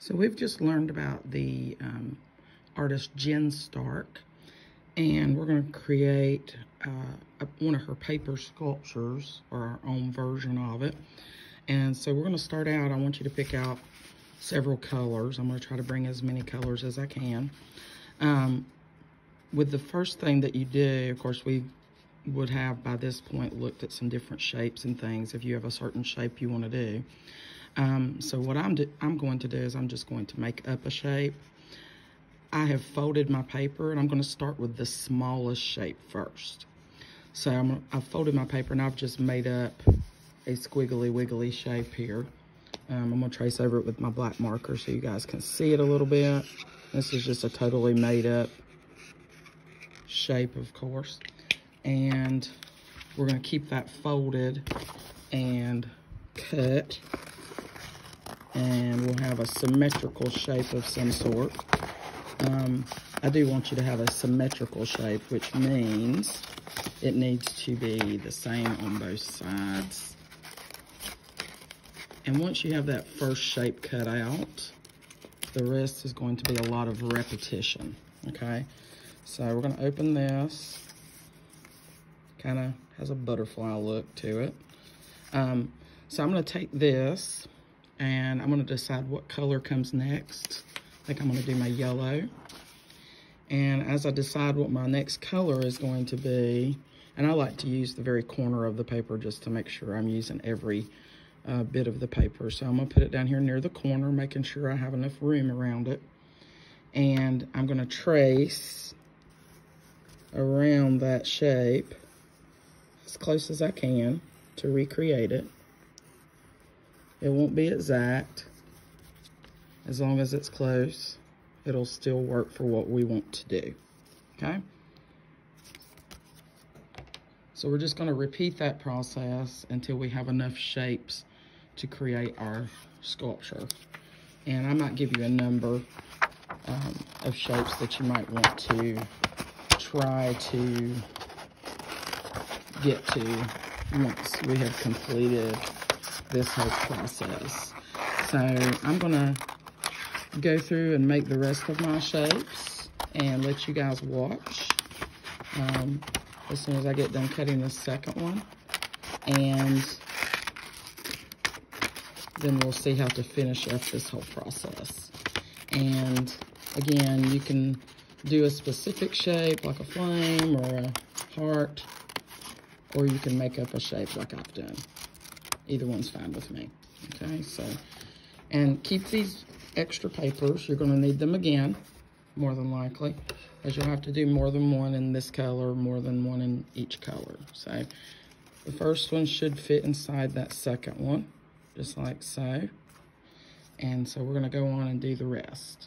So we've just learned about the um, artist Jen Stark, and we're going to create uh, a, one of her paper sculptures, or our own version of it. And so we're going to start out, I want you to pick out several colors. I'm going to try to bring as many colors as I can. Um, with the first thing that you do, of course, we would have by this point looked at some different shapes and things if you have a certain shape you want to do. Um, so what I'm, I'm going to do is I'm just going to make up a shape. I have folded my paper and I'm going to start with the smallest shape first. So I'm, I've folded my paper and I've just made up a squiggly wiggly shape here. Um, I'm going to trace over it with my black marker so you guys can see it a little bit. This is just a totally made up shape, of course. And we're going to keep that folded and cut and we'll have a symmetrical shape of some sort. Um, I do want you to have a symmetrical shape, which means it needs to be the same on both sides. And once you have that first shape cut out, the rest is going to be a lot of repetition, okay? So we're gonna open this. Kind of has a butterfly look to it. Um, so I'm gonna take this and I'm gonna decide what color comes next. I think I'm gonna do my yellow. And as I decide what my next color is going to be, and I like to use the very corner of the paper just to make sure I'm using every uh, bit of the paper. So I'm gonna put it down here near the corner, making sure I have enough room around it. And I'm gonna trace around that shape as close as I can to recreate it. It won't be exact. As long as it's close, it'll still work for what we want to do, okay? So we're just gonna repeat that process until we have enough shapes to create our sculpture. And I might give you a number um, of shapes that you might want to try to get to once we have completed this whole process. So I'm gonna go through and make the rest of my shapes and let you guys watch um, as soon as I get done cutting the second one. And then we'll see how to finish up this whole process. And again, you can do a specific shape like a flame or a heart, or you can make up a shape like I've done. Either one's fine with me, okay? So, and keep these extra papers. You're gonna need them again, more than likely, as you'll have to do more than one in this color, more than one in each color. So, the first one should fit inside that second one, just like so. And so we're gonna go on and do the rest.